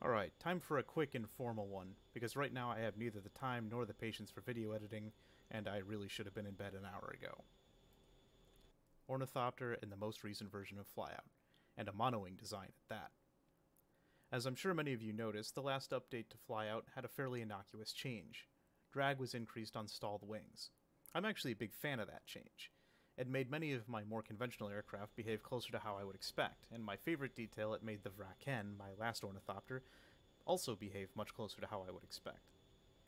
Alright, time for a quick informal one, because right now I have neither the time nor the patience for video editing, and I really should have been in bed an hour ago. Ornithopter in the most recent version of Flyout, and a monowing design at that. As I'm sure many of you noticed, the last update to Flyout had a fairly innocuous change. Drag was increased on stalled wings. I'm actually a big fan of that change. It made many of my more conventional aircraft behave closer to how I would expect, and my favorite detail, it made the Vraken, my last ornithopter, also behave much closer to how I would expect.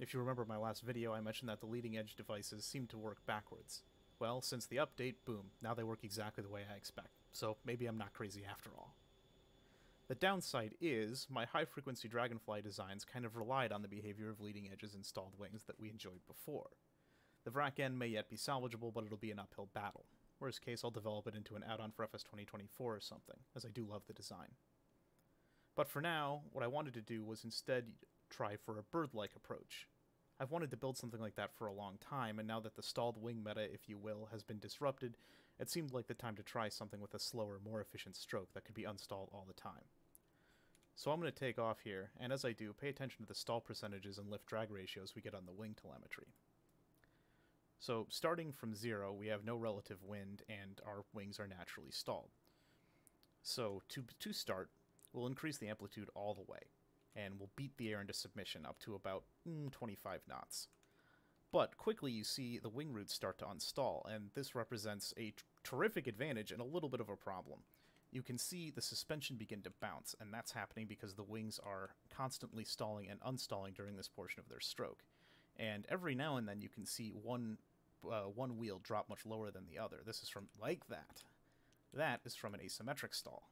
If you remember my last video, I mentioned that the leading edge devices seem to work backwards. Well, since the update, boom, now they work exactly the way I expect, so maybe I'm not crazy after all. The downside is, my high-frequency Dragonfly designs kind of relied on the behavior of leading edge's installed wings that we enjoyed before. The Vraken may yet be salvageable, but it'll be an uphill battle. Worst case, I'll develop it into an add-on for FS 2024 or something, as I do love the design. But for now, what I wanted to do was instead try for a bird-like approach. I've wanted to build something like that for a long time, and now that the stalled wing meta, if you will, has been disrupted, it seemed like the time to try something with a slower, more efficient stroke that could be unstalled all the time. So I'm going to take off here, and as I do, pay attention to the stall percentages and lift drag ratios we get on the wing telemetry. So starting from zero, we have no relative wind and our wings are naturally stalled. So to, to start, we'll increase the amplitude all the way, and we'll beat the air into submission up to about mm, 25 knots. But quickly you see the wing roots start to unstall, and this represents a terrific advantage and a little bit of a problem. You can see the suspension begin to bounce, and that's happening because the wings are constantly stalling and unstalling during this portion of their stroke. And every now and then you can see one uh, one wheel drop much lower than the other. This is from like that. That is from an asymmetric stall.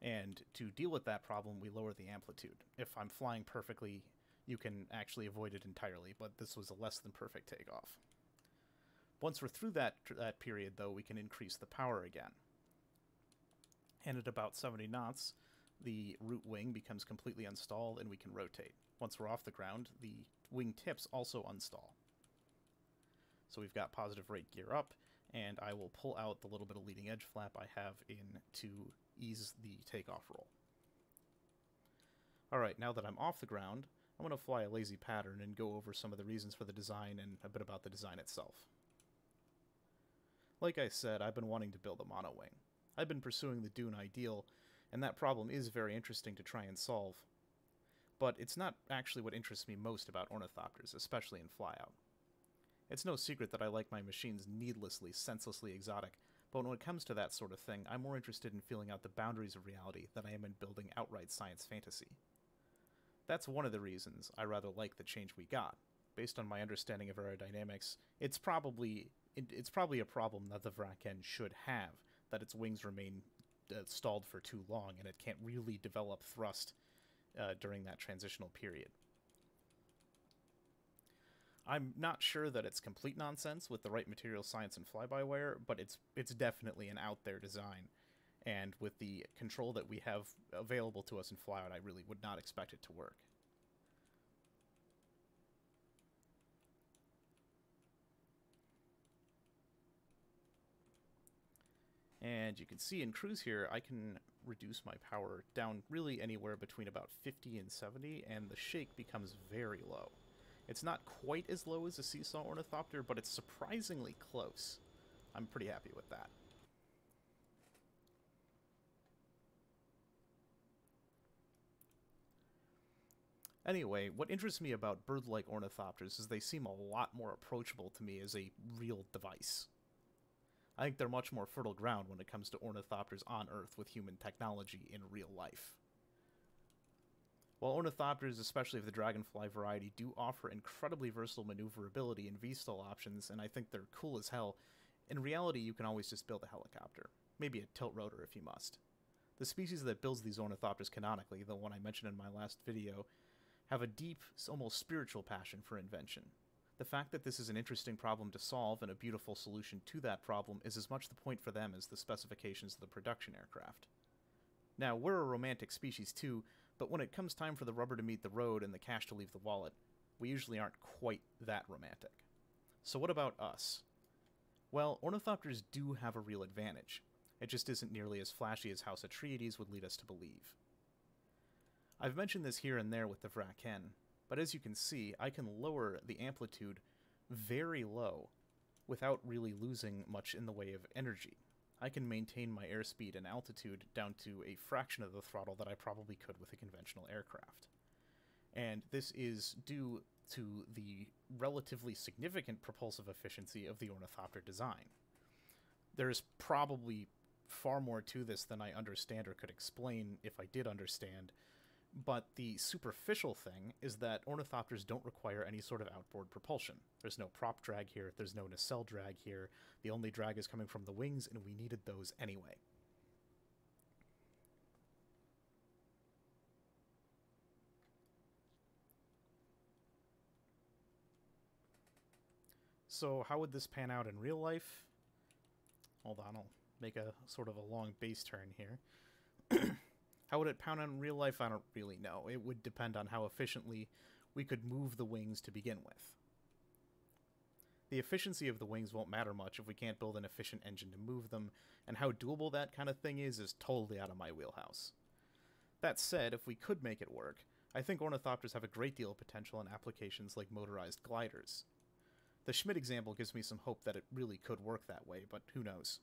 And to deal with that problem, we lower the amplitude. If I'm flying perfectly, you can actually avoid it entirely, but this was a less than perfect takeoff. Once we're through that, that period, though, we can increase the power again. And at about 70 knots, the root wing becomes completely unstalled and we can rotate. Once we're off the ground, the wing tips also unstall. So we've got positive rate gear up, and I will pull out the little bit of leading edge flap I have in to ease the takeoff roll. Alright, now that I'm off the ground, I'm going to fly a lazy pattern and go over some of the reasons for the design and a bit about the design itself. Like I said, I've been wanting to build a mono wing. I've been pursuing the Dune ideal, and that problem is very interesting to try and solve. But it's not actually what interests me most about ornithopters, especially in flyout. It's no secret that I like my machines needlessly, senselessly exotic, but when it comes to that sort of thing, I'm more interested in feeling out the boundaries of reality than I am in building outright science fantasy. That's one of the reasons I rather like the change we got. Based on my understanding of aerodynamics, it's probably it's probably a problem that the Vraken should have, that its wings remain uh, stalled for too long and it can't really develop thrust uh, during that transitional period. I'm not sure that it's complete nonsense with the right material science and fly-by-wire, but it's it's definitely an out there design. And with the control that we have available to us in Flyout, I really would not expect it to work. And you can see in cruise here, I can reduce my power down really anywhere between about 50 and 70, and the shake becomes very low. It's not quite as low as a seesaw ornithopter, but it's surprisingly close. I'm pretty happy with that. Anyway, what interests me about bird-like ornithopters is they seem a lot more approachable to me as a real device. I think they're much more fertile ground when it comes to ornithopters on Earth with human technology in real life. While ornithopters, especially of the dragonfly variety, do offer incredibly versatile maneuverability and V/STOL options, and I think they're cool as hell, in reality you can always just build a helicopter. Maybe a tilt rotor if you must. The species that builds these ornithopters canonically, the one I mentioned in my last video, have a deep, almost spiritual passion for invention. The fact that this is an interesting problem to solve and a beautiful solution to that problem is as much the point for them as the specifications of the production aircraft. Now, we're a romantic species too, but when it comes time for the rubber to meet the road and the cash to leave the wallet, we usually aren't quite that romantic. So what about us? Well, ornithopters do have a real advantage. It just isn't nearly as flashy as House Atreides would lead us to believe. I've mentioned this here and there with the Vraken, but as you can see, I can lower the amplitude very low without really losing much in the way of energy. I can maintain my airspeed and altitude down to a fraction of the throttle that I probably could with a conventional aircraft. And this is due to the relatively significant propulsive efficiency of the ornithopter design. There's probably far more to this than I understand or could explain if I did understand, but the superficial thing is that ornithopters don't require any sort of outboard propulsion. There's no prop drag here, there's no nacelle drag here. The only drag is coming from the wings, and we needed those anyway. So how would this pan out in real life? Hold on, I'll make a sort of a long base turn here. How would it pound on real life? I don't really know. It would depend on how efficiently we could move the wings to begin with. The efficiency of the wings won't matter much if we can't build an efficient engine to move them, and how doable that kind of thing is is totally out of my wheelhouse. That said, if we could make it work, I think ornithopters have a great deal of potential in applications like motorized gliders. The Schmidt example gives me some hope that it really could work that way, but who knows.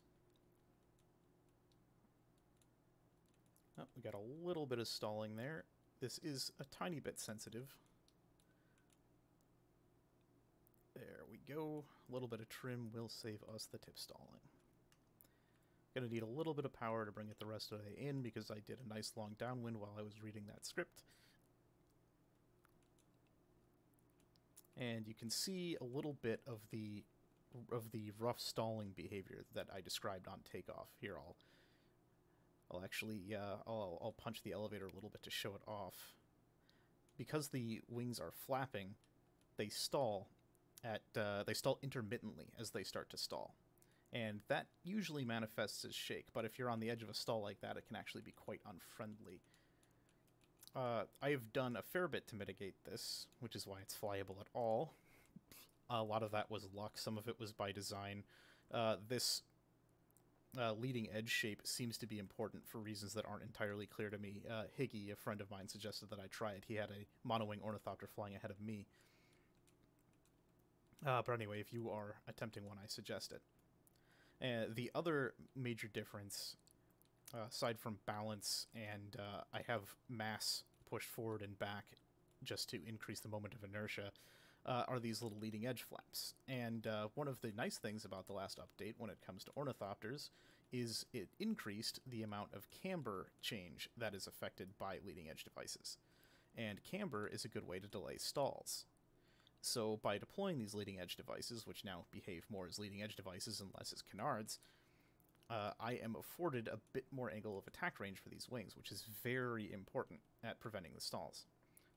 Oh, we got a little bit of stalling there. This is a tiny bit sensitive. There we go. A little bit of trim will save us the tip stalling. Gonna need a little bit of power to bring it the rest of the way in because I did a nice long downwind while I was reading that script. and you can see a little bit of the of the rough stalling behavior that I described on takeoff. Here, I'll I'll actually uh, I'll I'll punch the elevator a little bit to show it off. Because the wings are flapping, they stall at uh, they stall intermittently as they start to stall, and that usually manifests as shake. But if you're on the edge of a stall like that, it can actually be quite unfriendly. Uh, I have done a fair bit to mitigate this, which is why it's flyable at all. A lot of that was luck, some of it was by design. Uh, this uh, leading edge shape seems to be important for reasons that aren't entirely clear to me. Uh, Higi, a friend of mine, suggested that I try it. He had a monowing ornithopter flying ahead of me. Uh, but anyway, if you are attempting one, I suggest it. The other major difference uh, aside from balance and uh, I have mass pushed forward and back just to increase the moment of inertia, uh, are these little leading edge flaps. And uh, one of the nice things about the last update when it comes to ornithopters is it increased the amount of camber change that is affected by leading edge devices. And camber is a good way to delay stalls. So by deploying these leading edge devices, which now behave more as leading edge devices and less as canards, uh, I am afforded a bit more angle of attack range for these wings, which is very important at preventing the stalls.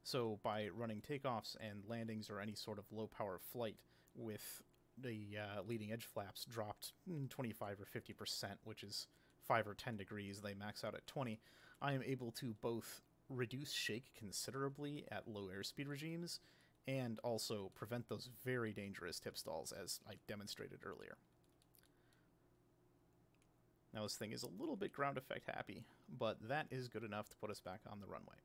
So by running takeoffs and landings or any sort of low power flight with the uh, leading edge flaps dropped 25 or 50 percent, which is 5 or 10 degrees, they max out at 20, I am able to both reduce shake considerably at low airspeed regimes and also prevent those very dangerous tip stalls as I demonstrated earlier. Now this thing is a little bit ground effect happy, but that is good enough to put us back on the runway.